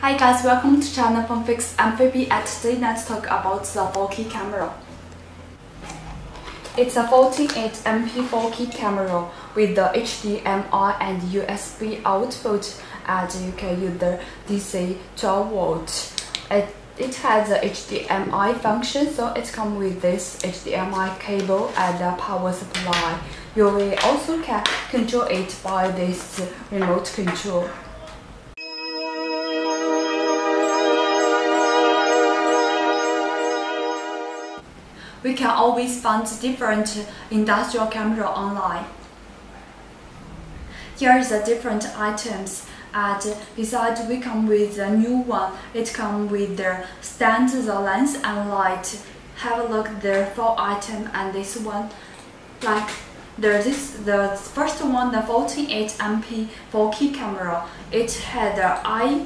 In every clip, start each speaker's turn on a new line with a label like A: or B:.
A: Hi guys, welcome to channel Phonefix Amphibi and today let's talk about the 4K camera. It's a 48 MP 4K camera with the HDMI and USB output and you can use the DC 12 volt. It, it has a HDMI function so it comes with this HDMI cable and a power supply. You will also can control it by this remote control. We can always find different industrial camera online. Here is the different items and besides we come with a new one, it comes with the stand, the lens and light. Have a look the four item and this one like there's the first one the 48 MP 4K camera. It had the eye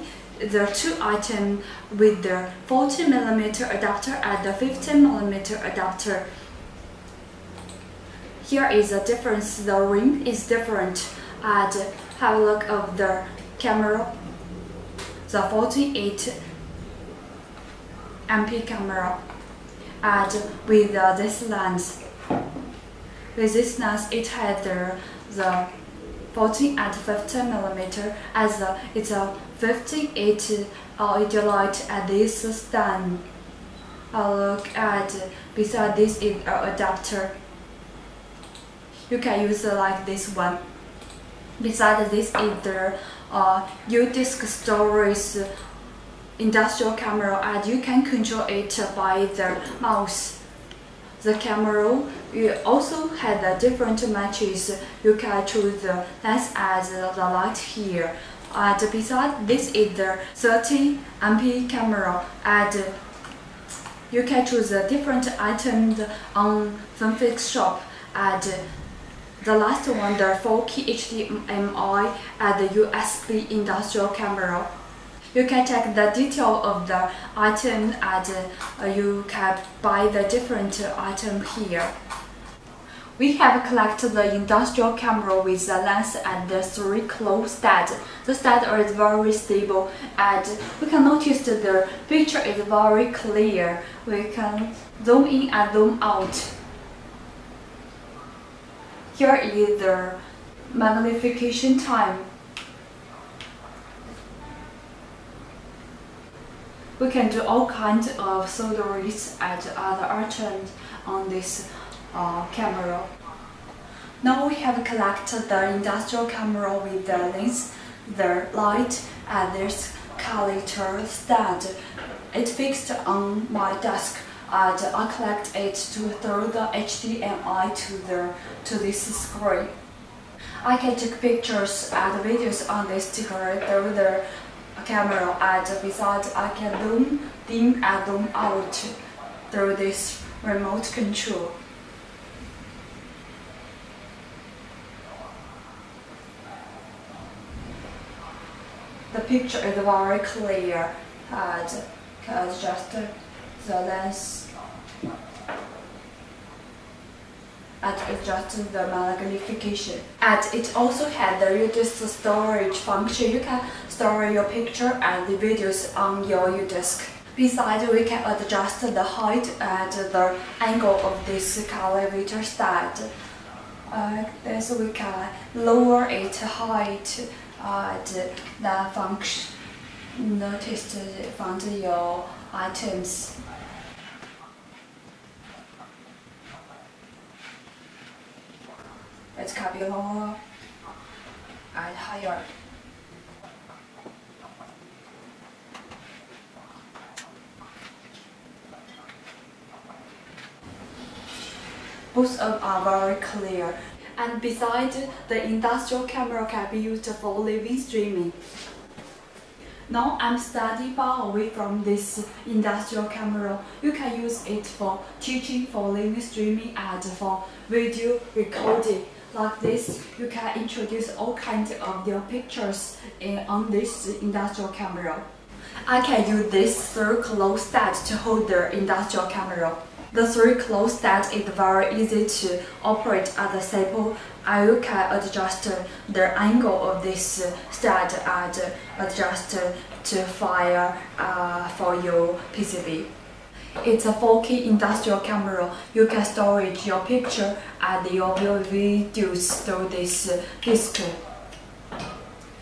A: the two items with the 40 millimeter adapter and the 15 millimeter adapter. Here is the difference. The ring is different. And have a look of the camera. The 48 MP camera and with uh, this lens. With this lens, it had the, the 14 and 15 millimeter as a, it's a 58 uh, light at this stand. Uh, look at beside this is an adapter. You can use uh, like this one. Beside this is the uh, U-disc storage industrial camera and you can control it by the mouse. The camera you also have the different matches. You can choose the lens as the light here. And beside this is the 30 MP camera and you can choose the different items on Phonefix shop and the last one the 4K HDMI and the USB industrial camera. You can check the detail of the item and uh, you can buy the different item here. We have collected the industrial camera with the lens and the three close stat. The stat is very stable and we can notice the picture is very clear. We can zoom in and zoom out. Here is the magnification time. We can do all kinds of soldering and other items on this uh, camera. Now we have collected the industrial camera with the lens, the light, and this calculator stand. It fixed on my desk and I collect it to through the HDMI to the to this screen. I can take pictures and videos on this sticker through the camera and besides I can zoom in and zoom out through this remote control. the picture is very clear and just the lens and it's just the magnification. And it also has the reduced storage function. You can store your picture and the videos on your U-Disc. Besides, we can adjust the height and the angle of this calculator stand. Uh, this we can lower its height uh, the, function noticed found your items. Can be lower and higher. Both of are very clear and besides, the industrial camera can be used for living streaming. Now I'm studying far away from this industrial camera. You can use it for teaching, for living streaming, and for video recording. Like this, you can introduce all kinds of your pictures in, on this industrial camera. I can use this closed stat to hold the industrial camera. The three closed stat is very easy to operate at the sample you can adjust the angle of this stat and adjust to fire uh, for your PCB. It's a 4K industrial camera. You can storage your picture and your videos through this disc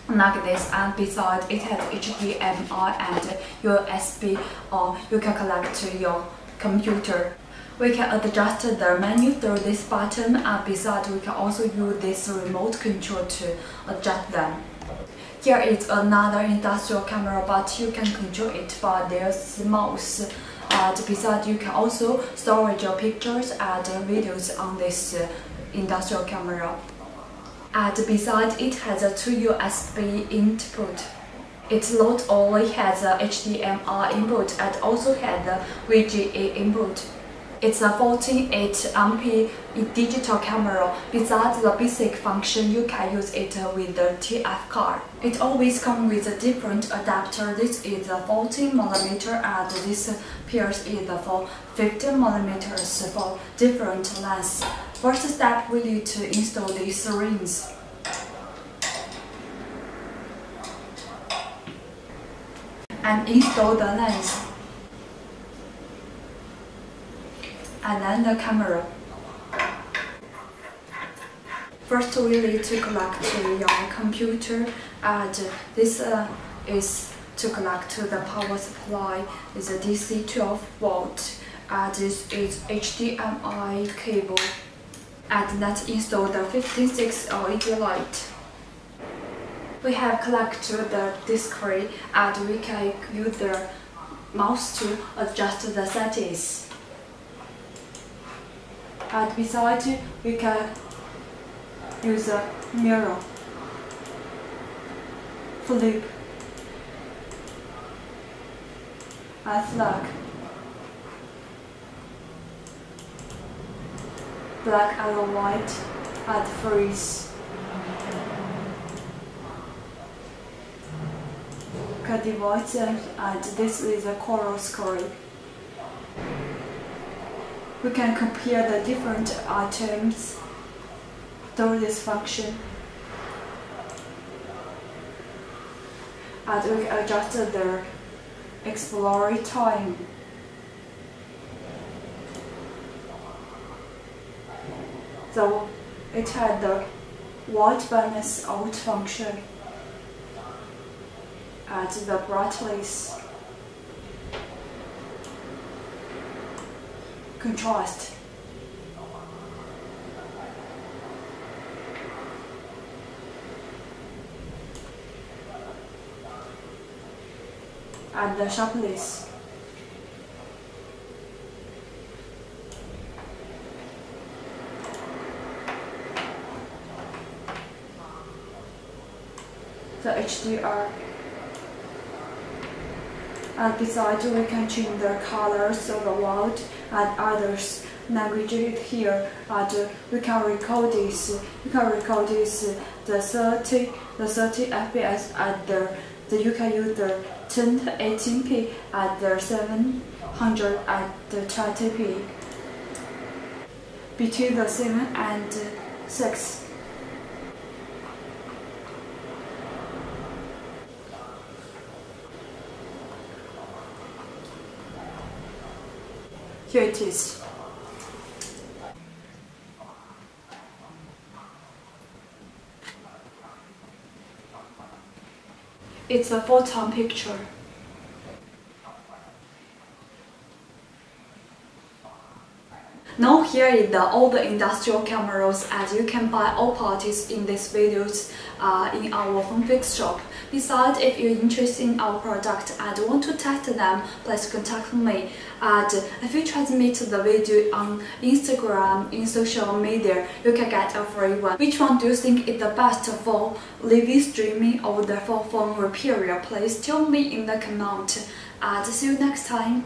A: like this and besides it has HDMI and USB or you can connect to your computer. We can adjust the menu through this button and besides we can also use this remote control to adjust them. Here is another industrial camera but you can control it by this mouse. And besides you can also store your pictures and videos on this industrial camera and besides it has a two USB input. It not only has a HDMI input and also has a VGA input. It's a 48 MP digital camera. Besides the basic function, you can use it with the TF card. It always comes with a different adapter. This is a 14mm and this pierce is for 15mm for different lengths. First step, we need to install these rings. And install the lens. And then the camera. First, we need to connect to your computer, and this uh, is to connect to the power supply. It's a DC 12 volt, and this is HDMI cable and let's install the 156 LED light. We have connected the display and we can use the mouse to adjust the settings. And besides, we can use a mirror, flip, and flag. black and white at freeze. Can divide them and this is a color screen. We can compare the different items through this function. And we adjust the exploring time. So it had the white balance out function at the brightness contrast. and the sharpness. the HDR. Uh, Besides, we can change the colors of the world and others languages here. And we can record this. We can record this the 30 the 30 FPS and the, the you can use the 1080p at the 720p between the 7 and 6. Here it is. It's a photon picture. Now here is the, all the industrial cameras as you can buy all parties in these videos uh, in our Phonefix shop. Besides, if you're interested in our product and want to test them, please contact me. And if you transmit the video on Instagram, in social media, you can get a free one. Which one do you think is the best for live streaming or the for phone repair? Please tell me in the comment. And see you next time.